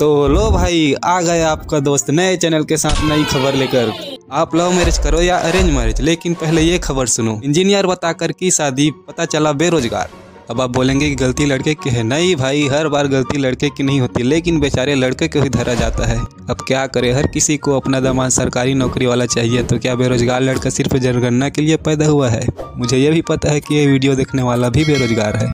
तो लो भाई, आ गए आपका दोस्त नए चैनल के साथ नई खबर लेकर। आप लव मैरिज करो या अरेंज मैरिज, लेकिन पहले ये खबर सुनो। इंजीनियर बताकर की शादी, पता चला बेरोजगार। अब आप बोलेंगे कि गलती लड़के की है। नहीं भाई, हर बार गलती लड़के की नहीं होती, लेकिन बेचारे लड़के को ही धरा जाता है। अब क्या करे, हर किसी को अपना दामाद सरकारी नौकरी वाला चाहिए तो क्या बेरोजगार लड़का सिर्फ़ जनगणना के लिए पैदा हुआ है? मुझे ये भी पता है कि ये वीडियो देखने वाला भी बेरोजगार है।